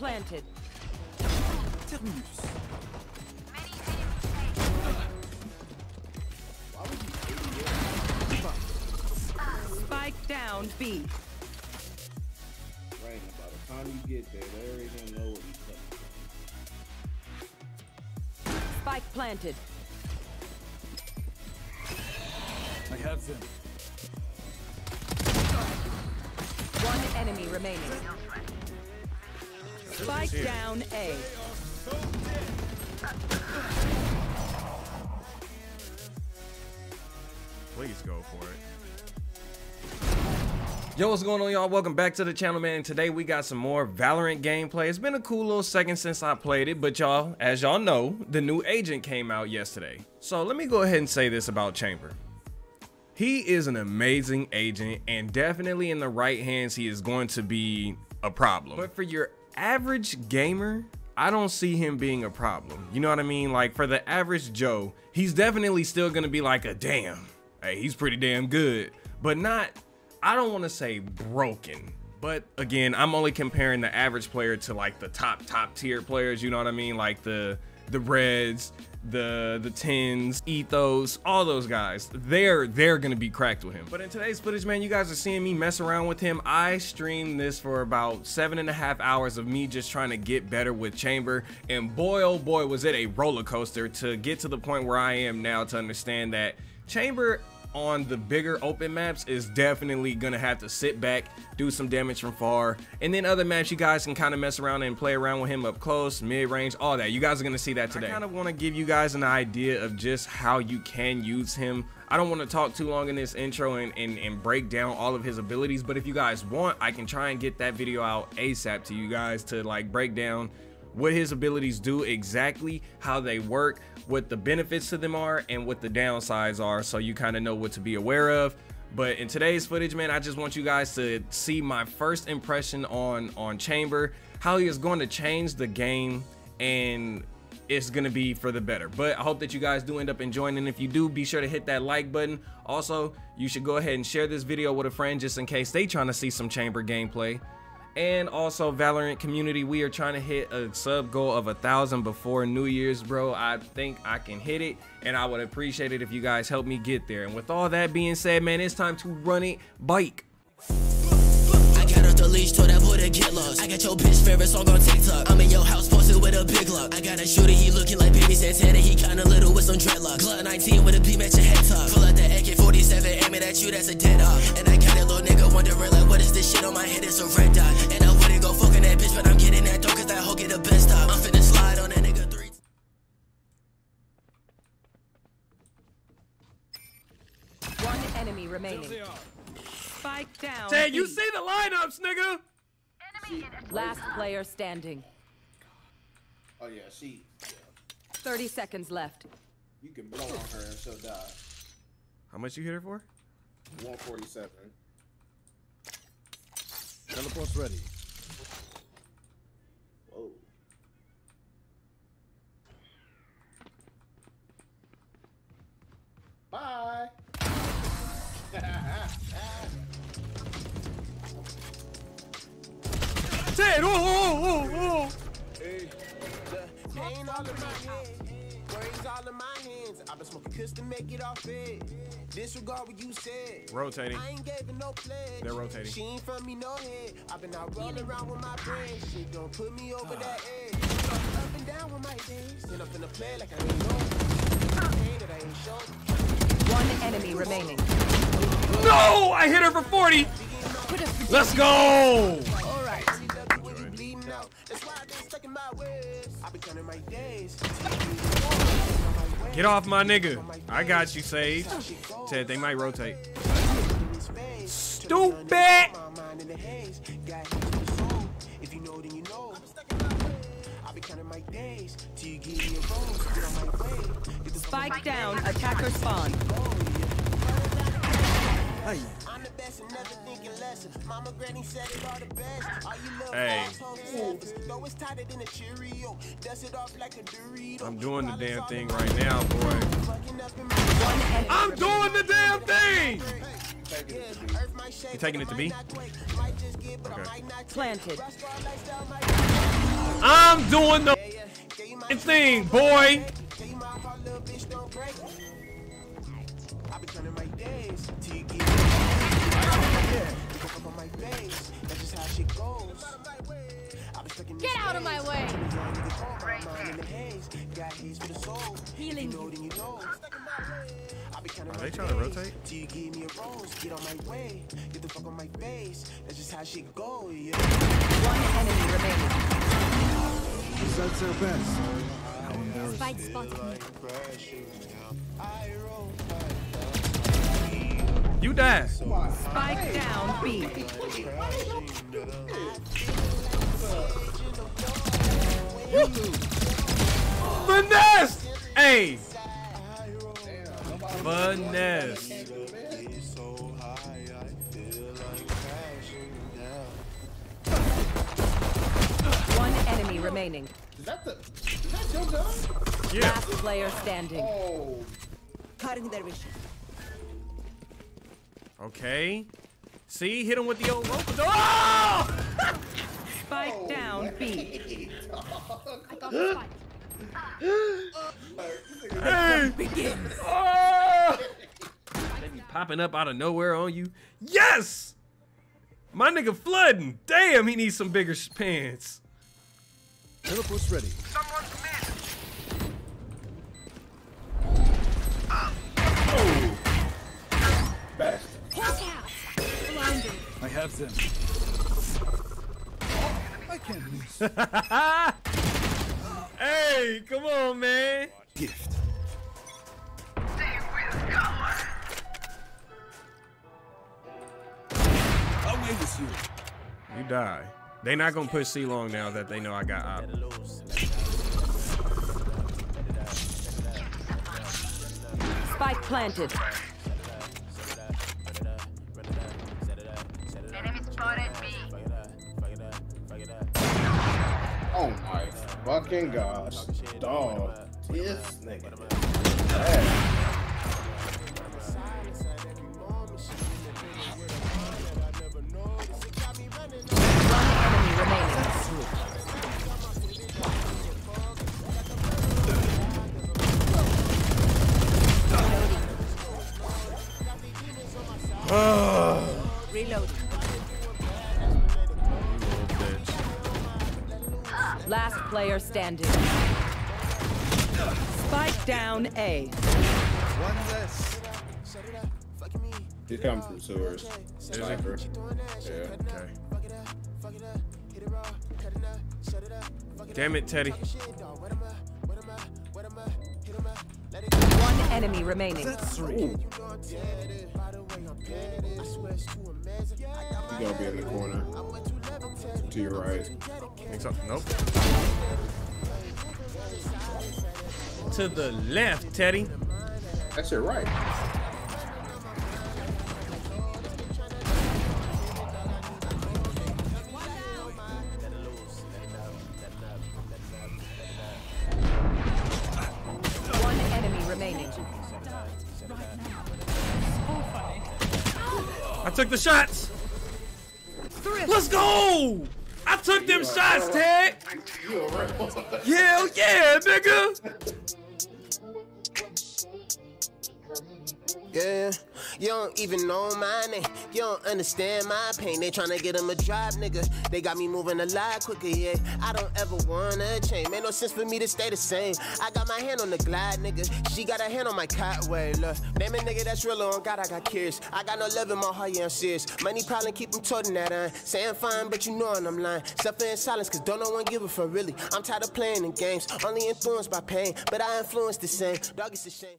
planted. Terminus. Spike down B. Right, and by the time you get there, they already gonna know what he's coming. Spike planted. I have them. One enemy remaining. Spike down A. Please go for it. Yo, what's going on, y'all? Welcome back to the channel, man. And today we got some more Valorant gameplay. It's been a cool little second since I played it, but y'all, as y'all know, the new agent came out yesterday. So let me go ahead and say this about Chamber. He is an amazing agent, and definitely in the right hands, he is going to be a problem. But for your average gamer, I don't see him being a problem. You know what I mean? Like for the average Joe, he's definitely still gonna be like a damn. Hey, he's pretty damn good, but not, I don't wanna say broken. But again, I'm only comparing the average player to like the top, top tier players, you know what I mean? Like the, the Reds, the the TenZ ethos all those guys. They're they're gonna be cracked with him. But in today's footage man you guys are seeing me mess around with him. I streamed this for about seven and a half hours of me just trying to get better with chamber. And boy oh boy was it a roller coaster to get to the point where i am now to understand that chamber on the bigger open maps is definitely gonna have to sit back do some damage from far and then other maps you guys can kind of mess around and play around with him up close mid-range all that. You guys are gonna see that today i kind of want to give you guys an idea of just how you can use him. I don't want to talk too long in this intro and, and, and break down all of his abilities, but if you guys want, I can try and get that video out ASAP to you guys to like break down what his abilities do exactly, how they work, what the benefits to them are, and what the downsides are, so you kind of know what to be aware of. But in today's footage, man, I just want you guys to see my first impression on on Chamber, how he is going to change the game, and it's gonna be for the better. But I hope that you guys do end up enjoying, and if you do, be sure to hit that like button. Also, you should go ahead and share this video with a friend just in case they trying to see some Chamber gameplay and also Valorant community. We are trying to hit a sub goal of a thousand before New Year's, bro. I think I can hit it, and I would appreciate it if you guys help me get there. And with all that being said, man, it's time to run it bike. I got the leash, told that boy to get lost. I got your bitch favorite song on TikTok. I'm in your house, posted with a big lock. I got a shooter, he looking like baby Santana. He kinda little with some dreadlocks. Glock 19 with a beam at your head top. Pull out the AK-47, aiming at you, that's a dead off. And I got that little nigga wondering like, what is this shit on my head? It's a red dot. And I wouldn't go fucking that bitch, but I'm getting that though, cause that hoe get the best top. I'm finna slide on that nigga three. One enemy remaining. Spike down. Hey, you see the lineups, nigga? Last player standing. Oh yeah, she. Yeah. 30 seconds left. You can blow on her and she'll die. How much you hit her for? 147. Teleport's ready. All in my hands. I've been smoking pills to make it off bed. Disregard what you said. Rotating. I ain't gave no pledge. They're rotating. She ain't from me no head. I've been out rolling around with my friends. Shit don't put me over that edge. Up and down with my days. Then I'm finna play like I ain't know. Pain that I ain't show. One enemy remaining. No! I hit her for 40! Let's go! Get off my nigga. I got you, Sage. Ted, they might rotate. Stupid! If you know, then you know. I'll be counting my days till you give me a rose. Get on my way. Get the Spike down. Attacker spawn. I'm the best and never thinking less. Mama granny said it all the best. All you love Hey. Though it's tighter than a Cheerio. Dust it off like a Dorito. I'm doing the damn thing right now, boy. Fucking up in my I'm doing the damn thing! yeah, Earth my might shake, You taking it to I B? might not quake. Might just get, but I Okay. might not take. Planted. Rockstar lifestyle might- I'm doing the Yeah, yeah. Gave you my f***ing thing, boy. Gave you my heart, little bitch, don't break. I be counting my days till you get yeah. You fuck my face. That's just how shit goes. I been stuck in Get out of my way. Too many young niggas call my mind in the haze. Got haze for the soul. Healing You know, then you know. I be counting Are they trying to rotate? Till you give me a rose. Get on my way. Get the fuck on my face. That's just how shit go. Yeah. One enemy remaining. That's their best. How embarrassing. Spike spotted me. You die. Spike down B. Finesse! Hey! Finesse. One enemy remaining. Is that the? Is that your gun? Yeah. Last player standing. Oh, Okay. See, hit him with the old rope. Oh! Spike oh, down B. I got the spike. Hey! Begin. Oh! Ah! They be popping up out of nowhere on you. Yes! My nigga flooding. Damn, he needs some bigger sh- pants. Teleport's ready. best. Hawk out. Blinded. I have them. I can't lose. Hey, come on, man. Gift. Away with you. You die. They not gonna push C long now that they know I got op. Spike planted. Oh my fucking gosh, dog. This nigga. Player standing. Spike down A. One less. He's coming from sewers. Sniper. Yeah. Okay. Damn it, Teddy. One enemy remaining. That's three. You gonna be in the corner. To your right. Think so? Nope. To the left, Teddy. That's your right. Took the shots. Let's go. I took them shots, Ted. Hell yeah, nigga. Yeah, you don't even know my name. You don't understand my pain. They tryna get him a job, nigga. They got me moving a lot quicker, yeah. I don't ever wanna change. Make no sense for me to stay the same. I got my hand on the glide, nigga. She got her hand on my cot. Wait, look. Name a nigga that's real on God, I got curious. I got no love in my heart, yeah, I'm serious. Money problem keep him toting that iron. Saying fine, but you knowin' I'm lying. Suffer in silence, cause don't no one give a fuck, really. I'm tired of playing in games. Only influenced by pain, but I influence the same. Dog, it's a shame.